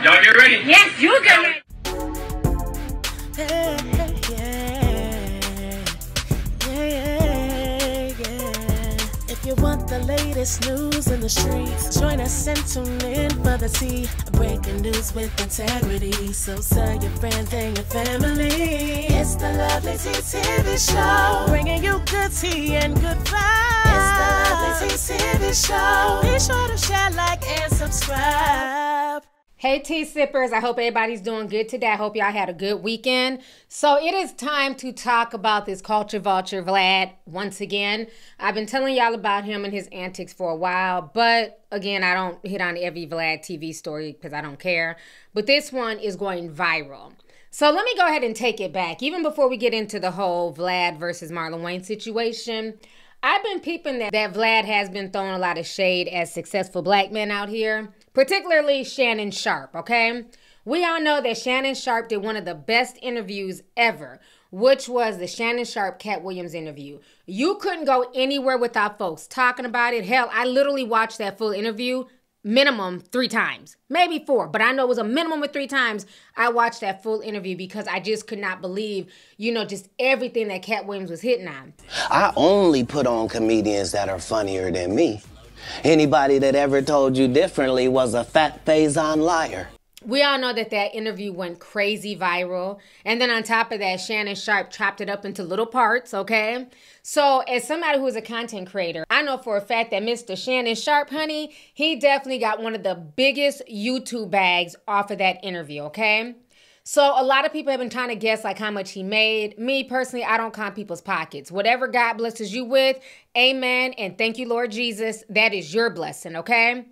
Y'all get ready? Yes, you get ready. Hey, yeah, yeah, yeah. If you want the latest news in the streets, join us and tune in for the tea. Breaking news with integrity. So tell your friends and your family. It's the Lovely Tea TV show, bringing you good tea and good vibes. It's the Lovely Tea TV show. Be sure to share, like, and subscribe. Hey, tea sippers. I hope everybody's doing good today. I hope y'all had a good weekend. So, it is time to talk about this culture vulture, Vlad, once again. I've been telling y'all about him and his antics for a while, but again, I don't hit on every Vlad TV story because I don't care. But this one is going viral. So, let me go ahead and take it back. Even before we get into the whole Vlad versus Marlon Wayans situation, I've been peeping that, that Vlad has been throwing a lot of shade at successful black men out here particularly Shannon Sharpe, okay? We all know that Shannon Sharpe did one of the best interviews ever, which was the Shannon Sharpe Katt Williams interview. You couldn't go anywhere without folks talking about it. Hell, I literally watched that full interview minimum three times, maybe four, but I know it was a minimum of three times. I watched that full interview because I just could not believe, you know, just everything that Katt Williams was hitting on. I only put on comedians that are funnier than me. Anybody that ever told you differently was a fat Faison liar. We all know that that interview went crazy viral. And then on top of that, Shannon Sharpe chopped it up into little parts, okay? So, as somebody who is a content creator, I know for a fact that Mr. Shannon Sharpe, honey, he definitely got one of the biggest YouTube bags off of that interview, okay? So a lot of people have been trying to guess like how much he made. Me personally, I don't count people's pockets. Whatever God blesses you with, amen. And thank you, Lord Jesus. That is your blessing, okay?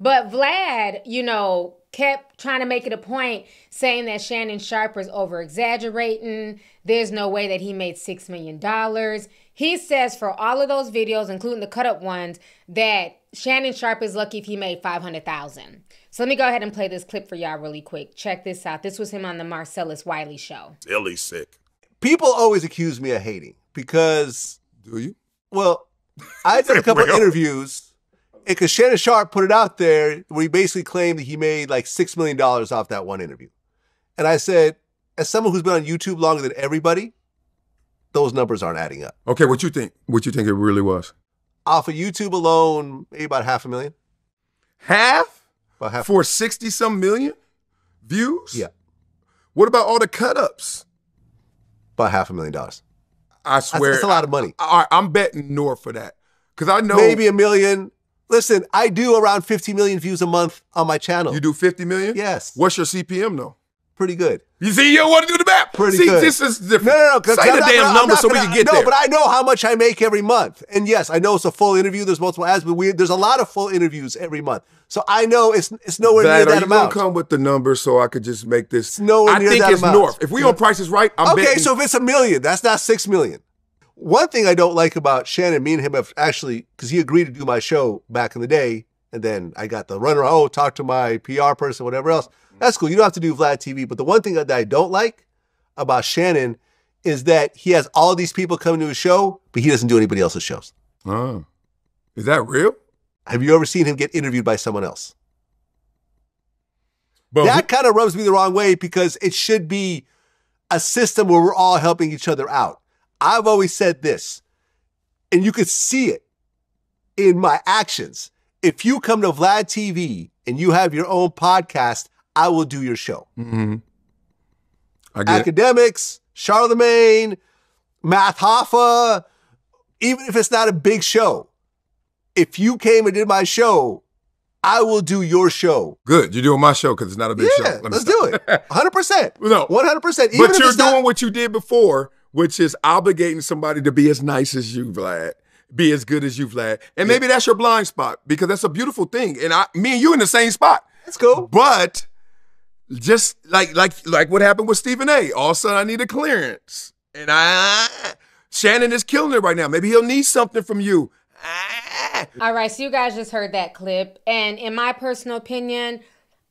But Vlad, you know, kept trying to make it a point saying that Shannon Sharpe was over exaggerating. There's no way that he made $6 million. He says for all of those videos, including the cut up ones, that Shannon Sharpe is lucky if he made 500,000. So let me go ahead and play this clip for y'all really quick. Check this out. This was him on the Marcellus Wiley show. Illy sick. People always accuse me of hating because, Do you? well, I did a couple of Real? interviews because Shannon Sharpe put it out there where he basically claimed that he made like $6 million off that one interview. And I said, as someone who's been on YouTube longer than everybody, those numbers aren't adding up. Okay, what you think? What you think it really was? Off of YouTube alone, maybe about half a million. Half About half. for sixty some million views. Yeah, What about all the cut ups? about half a million dollars. I swear, that's a lot of money. All right, I'm betting north for that because I know Maybe a million. Listen, I do around 50 million views a month on my channel. you do fifty million. Yes. What's your CPM though? Pretty good. You see, you don't want to do. Pretty see, good. this is different. No, no, no. Say I'm the not damn gonna- number so we gonna- can get no, there. No, but I know how much I make every month. And yes, I know it's a full interview. There's multiple ads, but we, there's a lot of full interviews every month. So I know it's it's nowhere Vlad, near that amount. come with the number so I could just make this? nowhere I near think that it's amount. north. If we on prices right, I'm okay, betting. so if it's a million, that's not six million. One thing I don't like about Shannon, me and him have actually, because he agreed to do my show back in the day, and then I got the runner. Oh, talk to my PR person, whatever else. That's cool. You don't have to do Vlad TV. But the one thing that I don't like about Shannon is that he has all these people coming to his show, but he doesn't do anybody else's shows. Oh. is that real? Have you ever seen him get interviewed by someone else? But that kind of rubs me the wrong way because it should be a system where we're all helping each other out. I've always said this, and you could see it in my actions. If you come to Vlad TV and you have your own podcast, I will do your show. hmm I get it. Akademiks, Charlemagne, Math Hoffa, even if it's not a big show, if you came and did my show, I will do your show. Good. You're doing my show because it's not a big show. Yeah, Let let's do it. 100%. No. 100%. Even but if you're it's not- doing what you did before, which is obligating somebody to be as nice as you, Vlad, be as good as you, Vlad, and maybe that's your blind spot because that's a beautiful thing. And I, me and you in the same spot. That's cool. But just like like like what happened with Stephen A. All of a sudden, I need a clearance, and I Shannon is killing it right now. Maybe he'll need something from you. Ah. All right, so you guys just heard that clip. And in my personal opinion,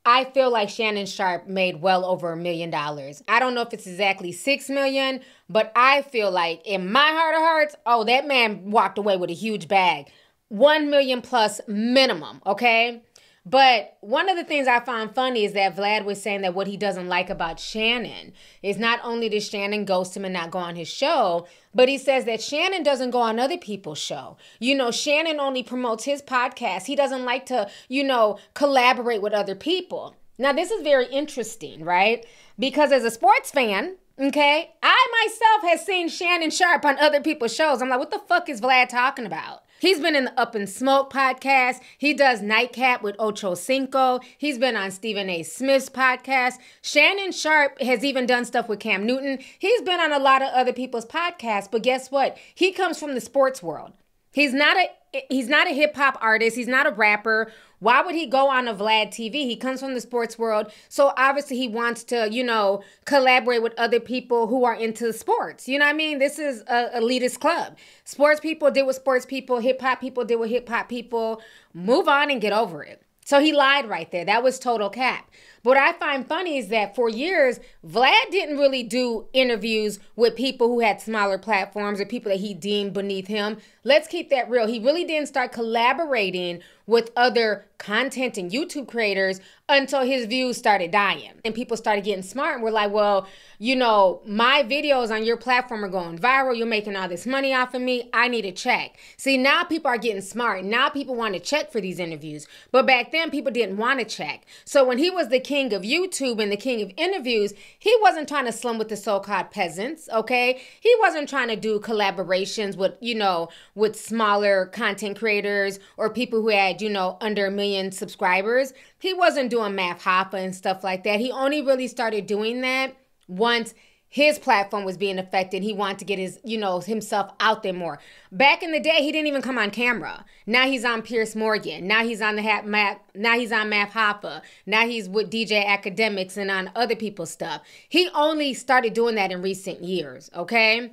I feel like Shannon Sharpe made well over a million dollars. I don't know if it's exactly six million, but I feel like in my heart of hearts, oh, that man walked away with a huge bag. One million plus minimum, okay? But one of the things I found funny is that Vlad was saying that what he doesn't like about Shannon is not only does Shannon ghost him and not go on his show, but he says that Shannon doesn't go on other people's show. You know, Shannon only promotes his podcast. He doesn't like to, you know, collaborate with other people. Now, this is very interesting, right? Because as a sports fan, okay, I myself has seen Shannon Sharpe on other people's shows. I'm like, what the fuck is Vlad talking about? He's been in the Up and Smoke podcast. He does Nightcap with Ocho Cinco. He's been on Stephen A. Smith's podcast. Shannon Sharpe has even done stuff with Cam Newton. He's been on a lot of other people's podcasts, but guess what? He comes from the sports world. He's not a he's not a hip hop artist. He's not a rapper. Why would he go on a Vlad TV? He comes from the sports world. So obviously he wants to, you know, collaborate with other people who are into sports. You know what I mean? This is a elitist club. Sports people did what sports people, hip hop people did what hip hop people. Move on and get over it. So he lied right there. That was total cap. What I find funny is that for years, Vlad didn't really do interviews with people who had smaller platforms or people that he deemed beneath him. Let's keep that real. He really didn't start collaborating with other content and YouTube creators until his views started dying. And people started getting smart and were like, well, you know, my videos on your platform are going viral. You're making all this money off of me. I need a check. See, now people are getting smart. Now people want to check for these interviews. But back then, people didn't want to check. So when he was the king of YouTube and the king of interviews, he wasn't trying to slum with the so called peasants, okay? He wasn't trying to do collaborations with, you know, with smaller content creators or people who had, you know, under a million subscribers. He wasn't doing Math Hoffa and stuff like that. He only really started doing that once his platform was being affected. He wanted to get his, you know, himself out there more. Back in the day, he didn't even come on camera. Now he's on Piers Morgan. Now he's on the hat map. Now he's on Math Hoffa. Now he's with DJ Akademiks and on other people's stuff. He only started doing that in recent years. Okay.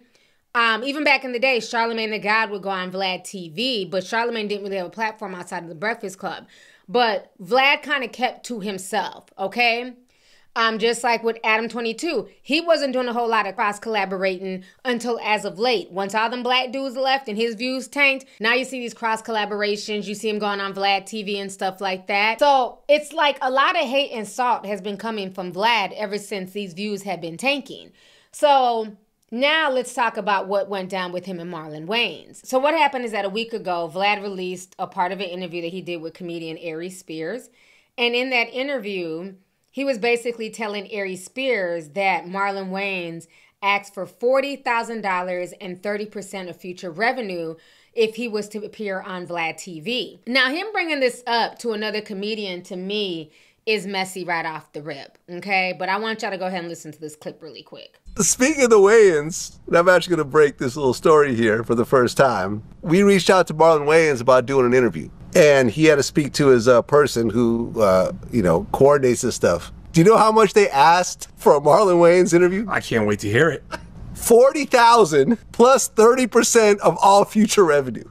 Um, even back in the day, Charlemagne the God would go on Vlad TV, but Charlemagne didn't really have a platform outside of the Breakfast Club. But Vlad kind of kept to himself, okay? Um, just like with Adam 22, he wasn't doing a whole lot of cross collaborating until as of late. Once all them black dudes left and his views tanked, now you see these cross collaborations. You see him going on Vlad TV and stuff like that. So it's like a lot of hate and salt has been coming from Vlad ever since these views have been tanking. So now let's talk about what went down with him and Marlon Wayans. So what happened is that a week ago, Vlad released a part of an interview that he did with comedian Aries Spears. And in that interview, he was basically telling Aries Spears that Marlon Wayans asked for $40,000 and 30% of future revenue if he was to appear on Vlad TV. Now, him bringing this up to another comedian to me is messy right off the rip, okay? But I want y'all to go ahead and listen to this clip really quick. Speaking of the Wayans, and I'm actually going to break this little story here for the first time. We reached out to Marlon Wayans about doing an interview, and he had to speak to his uh, person who, uh, you know, coordinates this stuff. Do you know how much they asked for a Marlon Wayans interview? I can't wait to hear it. Forty thousand plus thirty percent of all future revenue.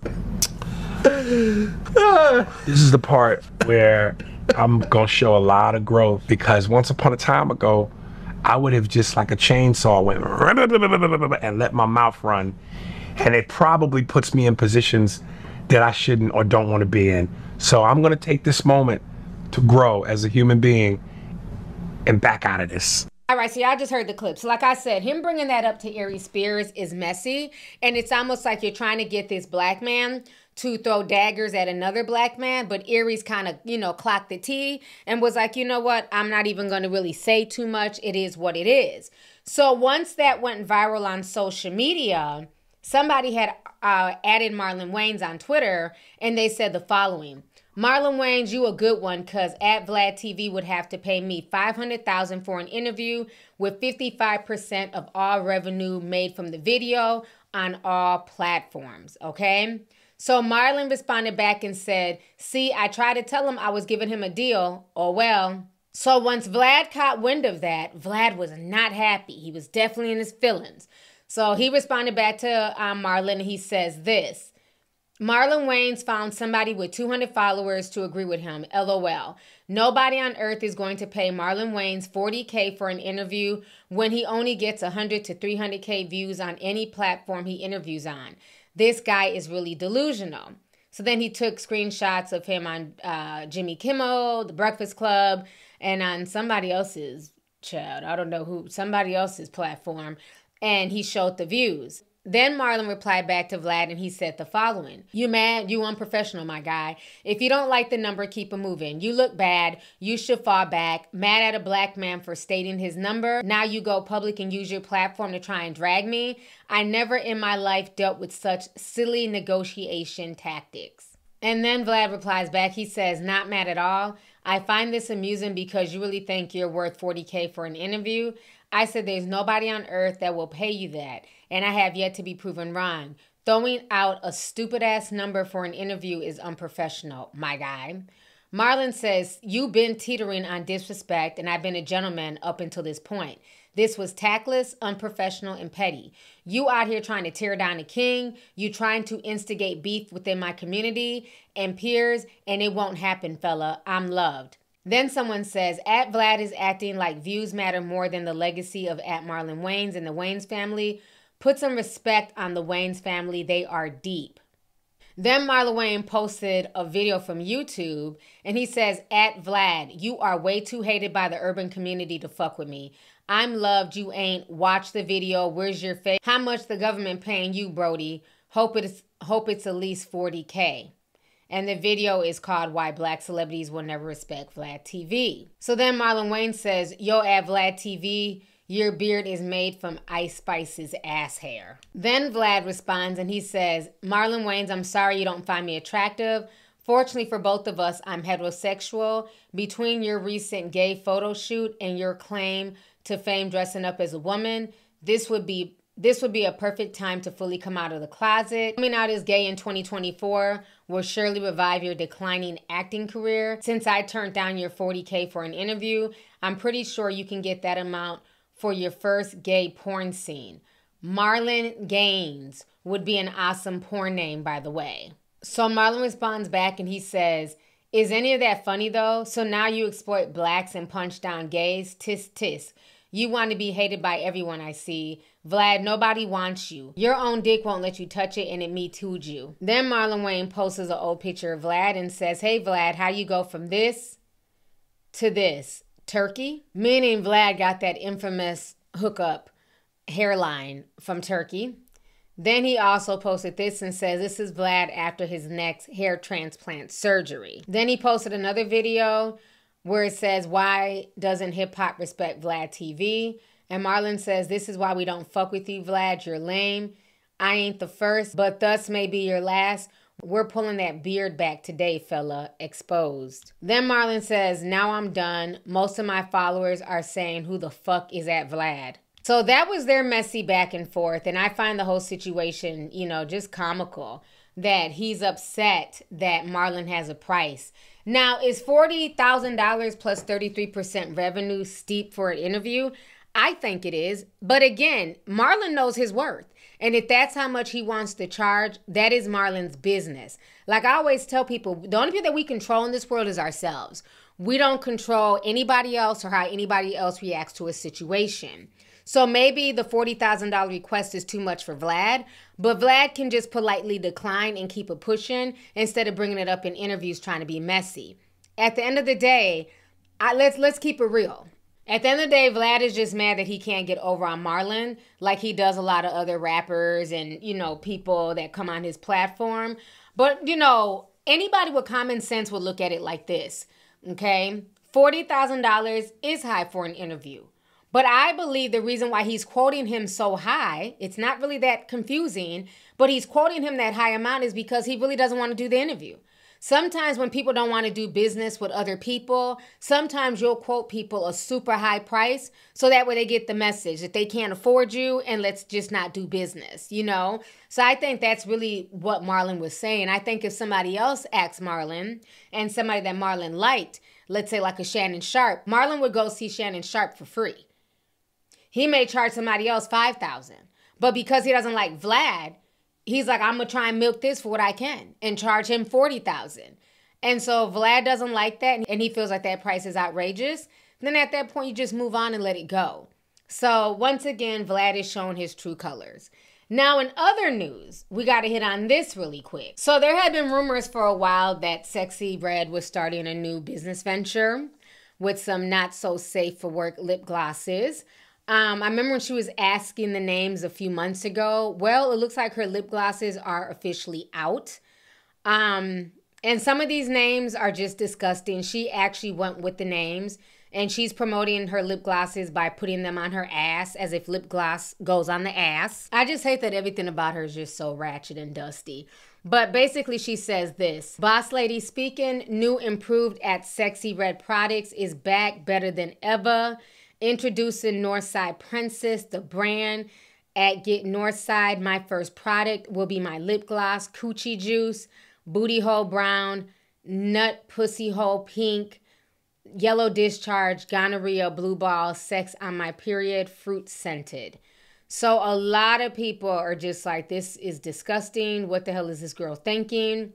This is the part where I'm gonna show a lot of growth because once upon a time ago, I would have just like a chainsaw went and let my mouth run, and it probably puts me in positions that I shouldn't or don't want to be in. So I'm gonna take this moment to grow as a human being and back out of this. All right, so y'all just heard the clip. So, like I said, him bringing that up to Aries Spears is messy, and it's almost like you're trying to get this black man to throw daggers at another black man, but Aries kind of, you know, clocked the T and was like, you know what, I'm not even going to really say too much. It is what it is. So once that went viral on social media, somebody had uh, added Marlon Wayans on Twitter, and they said the following. Marlon Wayans, you a good one, cause at Vlad TV would have to pay me five hundred thousand for an interview with fifty five percent of all revenue made from the video on all platforms. Okay, so Marlon responded back and said, "See, I tried to tell him I was giving him a deal. Oh well." So once Vlad caught wind of that, Vlad was not happy. He was definitely in his feelings. So he responded back to um, Marlon and he says this. Marlon Wayans found somebody with 200 followers to agree with him. LOL. Nobody on earth is going to pay Marlon Wayans 40K for an interview when he only gets 100 to 300K views on any platform he interviews on. This guy is really delusional. So then he took screenshots of him on uh, Jimmy Kimmel, The Breakfast Club, and on somebody else's child. I don't know who, somebody else's platform. And he showed the views. Then Marlon replied back to Vlad and he said the following You mad? You unprofessional, my guy. If you don't like the number, keep it moving. You look bad. You should fall back. Mad at a black man for stating his number. Now you go public and use your platform to try and drag me. I never in my life dealt with such silly negotiation tactics. And then Vlad replies back. He says, Not mad at all. I find this amusing because you really think you're worth 40K for an interview. I said, There's nobody on earth that will pay you that and I have yet to be proven wrong. Throwing out a stupid ass number for an interview is unprofessional, my guy. Marlon says, You've been teetering on disrespect, and I've been a gentleman up until this point. This was tactless, unprofessional, and petty. You out here trying to tear down a king, you trying to instigate beef within my community and peers, and it won't happen, fella. I'm loved. Then someone says, At Vlad is acting like views matter more than the legacy of at Marlon Wayans and the Wayans family. Put some respect on the Wayans family. They are deep. Then Marlon Wayans posted a video from YouTube and he says, At Vlad, you are way too hated by the urban community to fuck with me. I'm loved, you ain't. Watch the video. Where's your face? How much the government paying you, Brody? Hope it's hope it's at least 40k. And the video is called Why Black Celebrities Will Never Respect Vlad TV. So then Marlon Wayans says, Yo, at Vlad TV, your beard is made from Ice Spice's ass hair. Then Vlad responds and he says, Marlon Wayans, I'm sorry you don't find me attractive. Fortunately for both of us, I'm heterosexual. Between your recent gay photo shoot and your claim to fame dressing up as a woman, this would be this would be a perfect time to fully come out of the closet. Coming out as gay in 2024 will surely revive your declining acting career. Since I turned down your 40K for an interview, I'm pretty sure you can get that amount for your first gay porn scene. Marlon Gaines would be an awesome porn name, by the way. So Marlon responds back and he says, Is any of that funny though? So now you exploit blacks and punch down gays? Tis tis. You want to be hated by everyone I see. Vlad, nobody wants you. Your own dick won't let you touch it and it me tooed you. Then Marlon Wayans posts an old picture of Vlad and says, Hey Vlad, how you go from this to this? Turkey, meaning Vlad got that infamous hookup hairline from Turkey. Then he also posted this and says this is Vlad after his next hair transplant surgery. Then he posted another video where it says, Why doesn't hip hop respect Vlad TV? And Marlon says, This is why we don't fuck with you, Vlad. You're lame. I ain't the first, but thus may be your last. We're pulling that beard back today, fella. Exposed. Then Marlon says, Now I'm done. Most of my followers are saying, Who the fuck is that Vlad? So that was their messy back and forth. And I find the whole situation, you know, just comical that he's upset that Marlon has a price. Now, is $40,000 plus 33% revenue steep for an interview? I think it is. But again, Marlon knows his worth. And if that's how much he wants to charge, that is Marlon's business. Like I always tell people, the only people that we control in this world is ourselves. We don't control anybody else or how anybody else reacts to a situation. So maybe the $40,000 request is too much for Vlad, but Vlad can just politely decline and keep it pushing instead of bringing it up in interviews trying to be messy. At the end of the day, I, let's let's keep it real. At the end of the day, Vlad is just mad that he can't get over on Marlon like he does a lot of other rappers and, you know, people that come on his platform. But, you know, anybody with common sense would look at it like this, okay? $40,000 is high for an interview. But I believe the reason why he's quoting him so high, it's not really that confusing, but he's quoting him that high amount is because he really doesn't want to do the interview. Sometimes when people don't want to do business with other people, sometimes you'll quote people a super high price so that way they get the message that they can't afford you and let's just not do business, you know? So I think that's really what Marlon was saying. I think if somebody else asked Marlon and somebody that Marlon liked, let's say like a Shannon Sharpe, Marlon would go see Shannon Sharpe for free. He may charge somebody else 5000 but because he doesn't like Vlad, he's like, I'm gonna try and milk this for what I can and charge him forty thousand. And so Vlad doesn't like that, and he feels like that price is outrageous. Then at that point, you just move on and let it go. So once again, Vlad is showing his true colors. Now, in other news, we got to hit on this really quick. So, there had been rumors for a while that Sexyy Red was starting a new business venture with some not so safe for work lip glosses. Um, I remember when she was asking the names a few months ago. Well, it looks like her lip glosses are officially out. Um, and some of these names are just disgusting. She actually went with the names and she's promoting her lip glosses by putting them on her ass as if lip gloss goes on the ass. I just hate that everything about her is just so ratchet and dusty. But basically, she says this Boss Lady speaking, new improved at Sexyy Red Products is back better than ever. Introducing Northside Princess, the brand. At Get Northside, my first product will be my lip gloss, Coochie Juice, Booty Hole Brown, Nut Pussy Hole Pink yellow discharge, gonorrhea, blue ball, sex on my period, fruit scented. So a lot of people are just like, this is disgusting. What the hell is this girl thinking?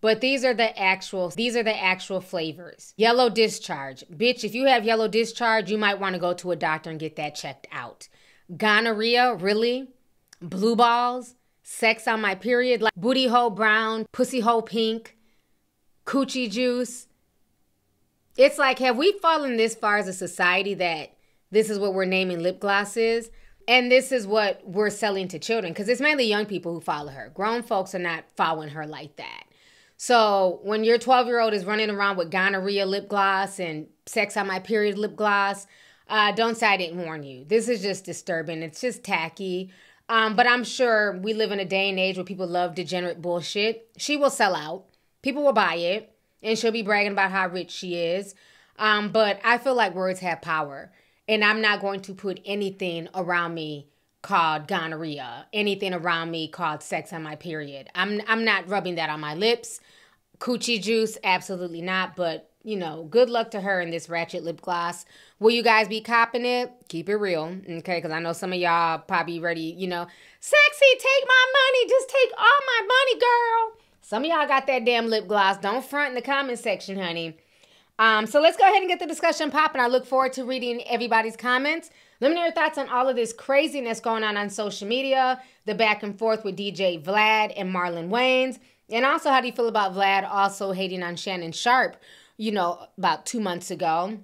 But these are the actual these are the actual flavors. Yellow discharge. Bitch, if you have yellow discharge, you might want to go to a doctor and get that checked out. Gonorrhea, really? Blue balls, sex on my period, like booty hole brown, pussy hole pink, coochie juice, it's like, have we fallen this far as a society that this is what we're naming lip glosses? And this is what we're selling to children because it's mainly young people who follow her. Grown folks are not following her like that. So when your 12 year old is running around with gonorrhea lip gloss and sex on my period lip gloss, uh, don't say I didn't warn you. This is just disturbing. It's just tacky. Um, but I'm sure we live in a day and age where people love degenerate bullshit. She will sell out. People will buy it and she'll be bragging about how rich she is. Um, but I feel like words have power, and I'm not going to put anything around me called gonorrhea, anything around me called sex on my period. I'm I'm not rubbing that on my lips. Coochie juice, absolutely not. But you know, good luck to her in this ratchet lip gloss. Will you guys be copping it? Keep it real, okay? Because I know some of y'all probably ready. You know, sexy, take my money, just take all my money, girl. Some of y'all got that damn lip gloss. Don't front in the comment section, honey. Um, so let's go ahead and get the discussion popping. I look forward to reading everybody's comments. Let me know your thoughts on all of this craziness going on on social media, the back and forth with DJ Vlad and Marlon Wayans, and also how do you feel about Vlad also hating on Shannon Sharpe, you know, about two months ago?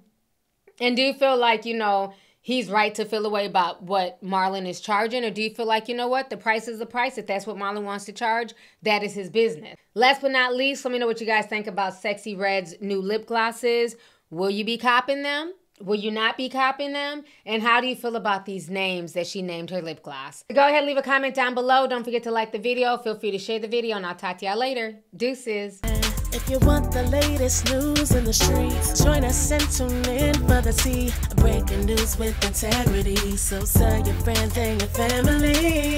And do you feel like, you know, he's right to feel away about what Marlon is charging? Or do you feel like, you know what, the price is the price? If that's what Marlon wants to charge, that is his business. Last but not least, let me know what you guys think about Sexyy Red's new lip glosses. Will you be copping them? Will you not be copying them? And how do you feel about these names that she named her lip gloss? Go ahead, leave a comment down below. Don't forget to like the video. Feel free to share the video, and I'll talk to y'all later. Deuces. If you want the latest news in the streets, join us and tune in for the tea. Breaking news with integrity. So tell your friends and your family.